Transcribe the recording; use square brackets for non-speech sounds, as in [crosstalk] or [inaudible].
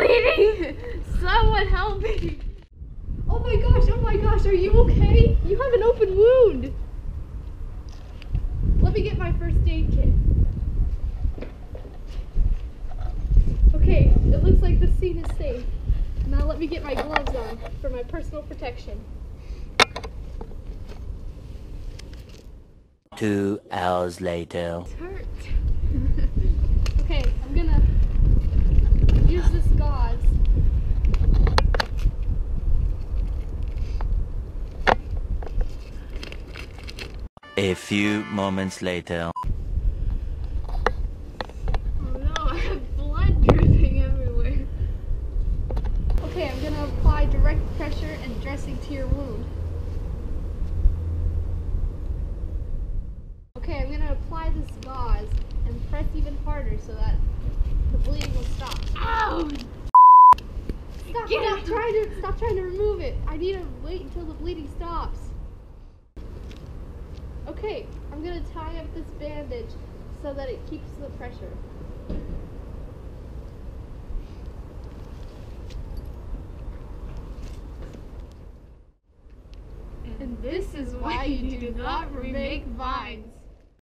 [laughs] someone help me. Oh my gosh, oh my gosh, are you okay? You have an open wound. Let me get my first aid kit. Okay, it looks like the scene is safe. Now let me get my gloves on for my personal protection. Two hours later. It's hurt. okay, I'm gonna use this gauze. A few moments later. Oh no, I have blood dripping everywhere. Okay, I'm gonna apply direct pressure and dressing to your wound. Okay, I'm gonna apply this gauze and press even harder so that the bleeding will stop. Ow! Stop, Get stop trying to stop trying to remove it. I need to wait until the bleeding stops. Okay, I'm gonna tie up this bandage so that it keeps the pressure. And this is why you do not remake vines.